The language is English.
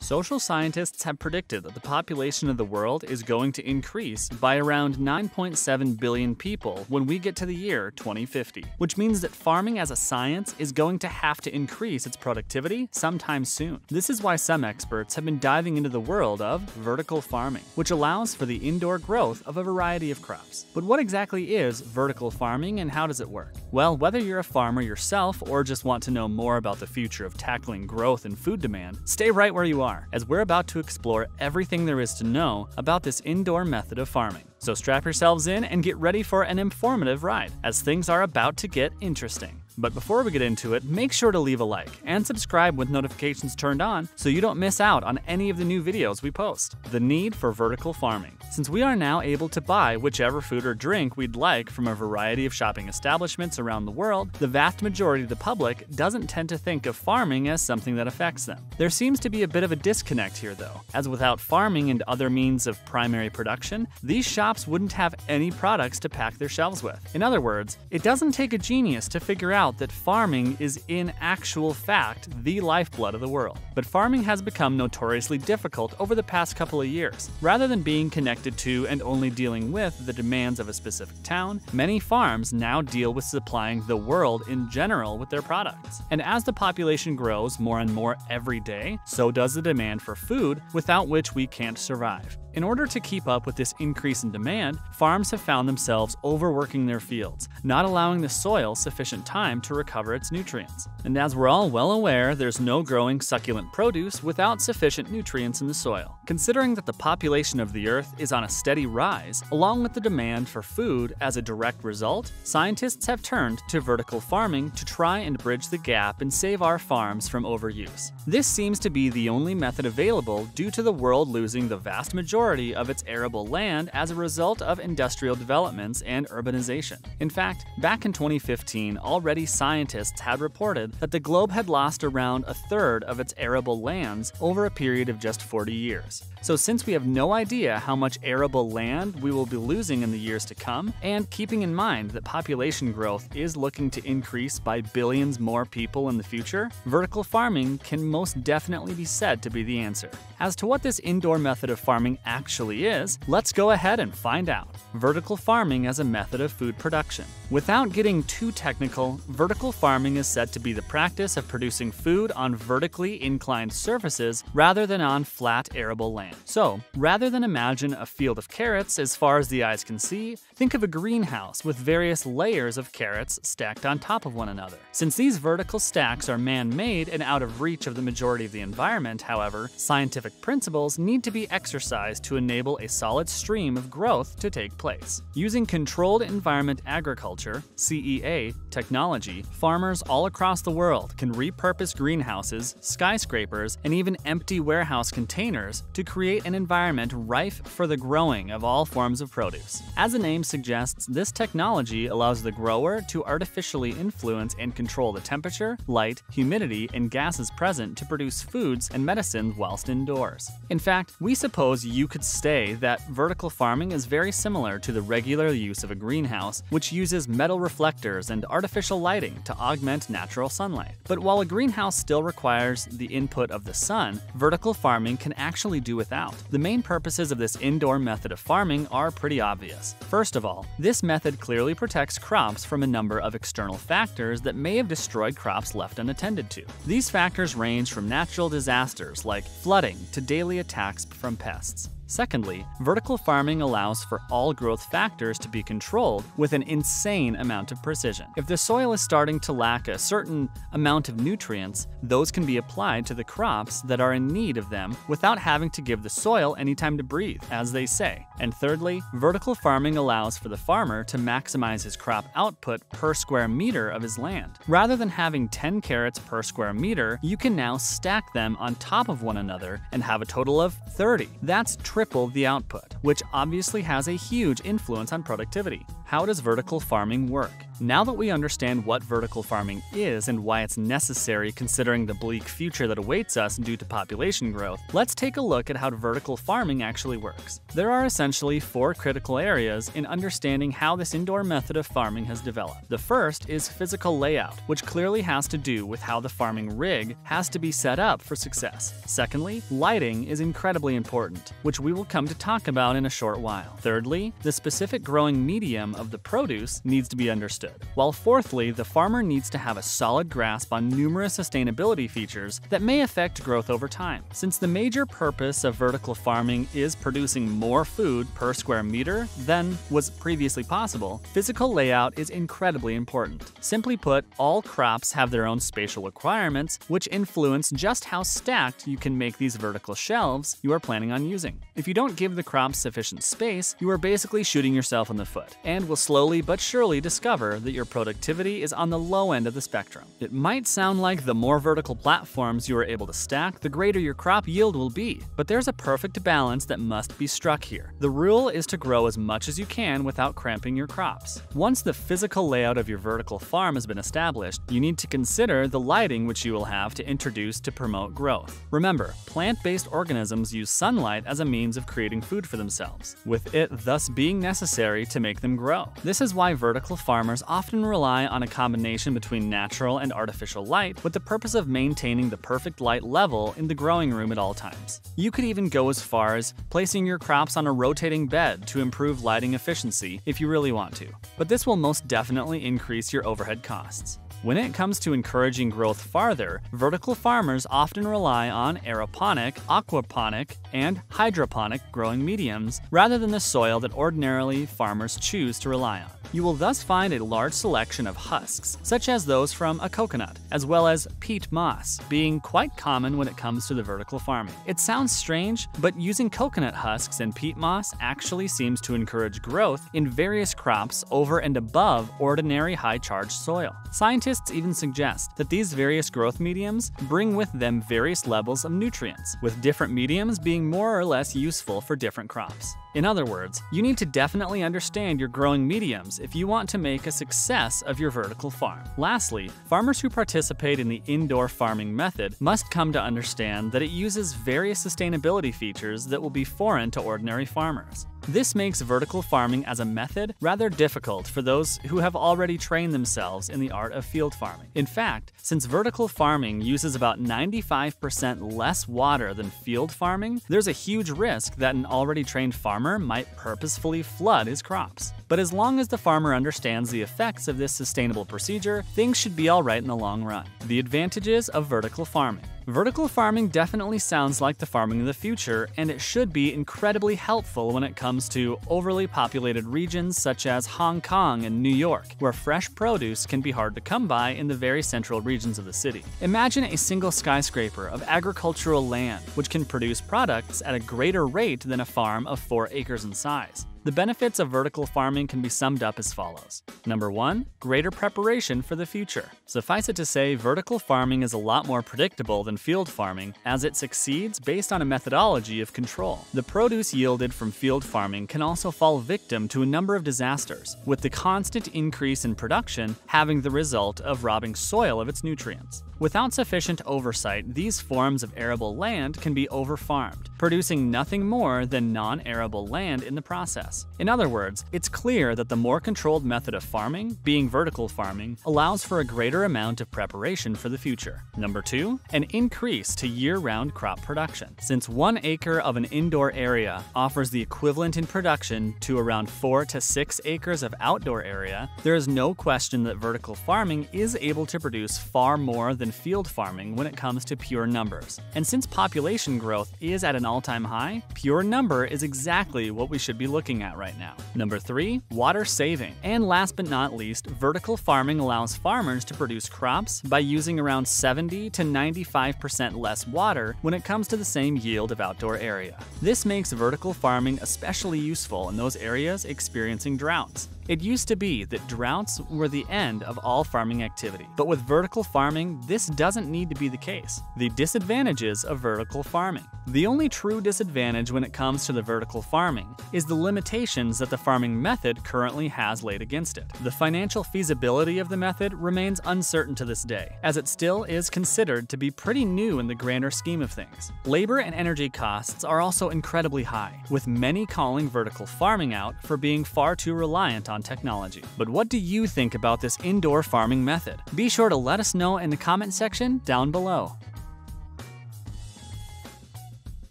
Social scientists have predicted that the population of the world is going to increase by around 9.7 billion people when we get to the year 2050, which means that farming as a science is going to have to increase its productivity sometime soon. This is why some experts have been diving into the world of vertical farming, which allows for the indoor growth of a variety of crops. But what exactly is vertical farming and how does it work? Well, whether you're a farmer yourself or just want to know more about the future of tackling growth and food demand, stay right where you are as we're about to explore everything there is to know about this indoor method of farming. So strap yourselves in and get ready for an informative ride, as things are about to get interesting. But before we get into it, make sure to leave a like and subscribe with notifications turned on so you don't miss out on any of the new videos we post. The need for vertical farming. Since we are now able to buy whichever food or drink we'd like from a variety of shopping establishments around the world, the vast majority of the public doesn't tend to think of farming as something that affects them. There seems to be a bit of a disconnect here though, as without farming and other means of primary production, these shops wouldn't have any products to pack their shelves with. In other words, it doesn't take a genius to figure out out that farming is in actual fact the lifeblood of the world. But farming has become notoriously difficult over the past couple of years. Rather than being connected to and only dealing with the demands of a specific town, many farms now deal with supplying the world in general with their products. And as the population grows more and more every day, so does the demand for food without which we can't survive. In order to keep up with this increase in demand, farms have found themselves overworking their fields, not allowing the soil sufficient time to recover its nutrients. And as we're all well aware, there's no growing succulent produce without sufficient nutrients in the soil. Considering that the population of the Earth is on a steady rise, along with the demand for food as a direct result, scientists have turned to vertical farming to try and bridge the gap and save our farms from overuse. This seems to be the only method available due to the world losing the vast majority majority of its arable land as a result of industrial developments and urbanization. In fact, back in 2015, already scientists had reported that the globe had lost around a third of its arable lands over a period of just 40 years. So, since we have no idea how much arable land we will be losing in the years to come, and keeping in mind that population growth is looking to increase by billions more people in the future, vertical farming can most definitely be said to be the answer. As to what this indoor method of farming actually is, let's go ahead and find out. Vertical farming as a method of food production. Without getting too technical, vertical farming is said to be the practice of producing food on vertically inclined surfaces rather than on flat arable land. So, rather than imagine a field of carrots as far as the eyes can see, think of a greenhouse with various layers of carrots stacked on top of one another. Since these vertical stacks are man made and out of reach of the majority of the environment, however, scientific principles need to be exercised to enable a solid stream of growth to take place. Using controlled environment agriculture, CEA, technology, farmers all across the world can repurpose greenhouses, skyscrapers, and even empty warehouse containers to create an environment rife for the growing of all forms of produce. As the name suggests, this technology allows the grower to artificially influence and control the temperature, light, humidity, and gases present to produce foods and medicines whilst indoors. In fact, we suppose you could say that vertical farming is very similar to the regular use of a greenhouse, which uses metal reflectors and artificial lighting to augment natural sunlight. But while a greenhouse still requires the input of the sun, vertical farming can actually do without. The main purposes of this indoor method of farming are pretty obvious. First of all, this method clearly protects crops from a number of external factors that may have destroyed crops left unattended to. These factors range from natural disasters like flooding to daily attacks from pests. Secondly, vertical farming allows for all growth factors to be controlled with an insane amount of precision. If the soil is starting to lack a certain amount of nutrients, those can be applied to the crops that are in need of them without having to give the soil any time to breathe, as they say. And thirdly, vertical farming allows for the farmer to maximize his crop output per square meter of his land. Rather than having 10 carrots per square meter, you can now stack them on top of one another and have a total of 30. That's triple the output, which obviously has a huge influence on productivity. How does vertical farming work? Now that we understand what vertical farming is and why it's necessary considering the bleak future that awaits us due to population growth, let's take a look at how vertical farming actually works. There are essentially four critical areas in understanding how this indoor method of farming has developed. The first is physical layout, which clearly has to do with how the farming rig has to be set up for success. Secondly, lighting is incredibly important, which we will come to talk about in a short while. Thirdly, the specific growing medium of the produce needs to be understood. While fourthly, the farmer needs to have a solid grasp on numerous sustainability features that may affect growth over time. Since the major purpose of vertical farming is producing more food per square meter than was previously possible, physical layout is incredibly important. Simply put, all crops have their own spatial requirements, which influence just how stacked you can make these vertical shelves you are planning on using. If you don't give the crops sufficient space, you are basically shooting yourself in the foot, and will slowly but surely discover that your productivity is on the low end of the spectrum. It might sound like the more vertical platforms you are able to stack, the greater your crop yield will be, but there's a perfect balance that must be struck here. The rule is to grow as much as you can without cramping your crops. Once the physical layout of your vertical farm has been established, you need to consider the lighting which you will have to introduce to promote growth. Remember, plant-based organisms use sunlight as a means of creating food for themselves, with it thus being necessary to make them grow. This is why vertical farmers often rely on a combination between natural and artificial light with the purpose of maintaining the perfect light level in the growing room at all times. You could even go as far as placing your crops on a rotating bed to improve lighting efficiency if you really want to, but this will most definitely increase your overhead costs. When it comes to encouraging growth farther, vertical farmers often rely on aeroponic, aquaponic, and hydroponic growing mediums rather than the soil that ordinarily farmers choose to rely on. You will thus find a large selection of husks, such as those from a coconut, as well as peat moss, being quite common when it comes to the vertical farming. It sounds strange, but using coconut husks and peat moss actually seems to encourage growth in various crops over and above ordinary high charge soil. Scientists even suggest that these various growth mediums bring with them various levels of nutrients, with different mediums being more or less useful for different crops. In other words, you need to definitely understand your growing mediums if you want to make a success of your vertical farm. Lastly, farmers who participate in the indoor farming method must come to understand that it uses various sustainability features that will be foreign to ordinary farmers. This makes vertical farming as a method rather difficult for those who have already trained themselves in the art of field farming. In fact, since vertical farming uses about 95% less water than field farming, there's a huge risk that an already trained farmer might purposefully flood his crops. But as long as the farmer understands the effects of this sustainable procedure, things should be alright in the long run. The advantages of vertical farming. Vertical farming definitely sounds like the farming of the future, and it should be incredibly helpful when it comes to overly populated regions such as Hong Kong and New York, where fresh produce can be hard to come by in the very central regions of the city. Imagine a single skyscraper of agricultural land which can produce products at a greater rate than a farm of 4 acres in size. The benefits of vertical farming can be summed up as follows. Number one, greater preparation for the future. Suffice it to say, vertical farming is a lot more predictable than field farming, as it succeeds based on a methodology of control. The produce yielded from field farming can also fall victim to a number of disasters, with the constant increase in production having the result of robbing soil of its nutrients. Without sufficient oversight, these forms of arable land can be overfarmed, producing nothing more than non-arable land in the process. In other words, it's clear that the more controlled method of farming, being vertical farming, allows for a greater amount of preparation for the future. Number 2. An increase to year-round crop production. Since one acre of an indoor area offers the equivalent in production to around 4 to 6 acres of outdoor area, there is no question that vertical farming is able to produce far more than field farming when it comes to pure numbers. And since population growth is at an all-time high, pure number is exactly what we should be looking at right now. Number 3. Water saving. And last but not least, vertical farming allows farmers to produce crops by using around 70 to 95% less water when it comes to the same yield of outdoor area. This makes vertical farming especially useful in those areas experiencing droughts. It used to be that droughts were the end of all farming activity, but with vertical farming, this doesn't need to be the case. The disadvantages of vertical farming. The only true disadvantage when it comes to the vertical farming is the limitations that the farming method currently has laid against it. The financial feasibility of the method remains uncertain to this day, as it still is considered to be pretty new in the grander scheme of things. Labor and energy costs are also incredibly high, with many calling vertical farming out for being far too reliant on technology. But what do you think about this indoor farming method? Be sure to let us know in the comment section down below.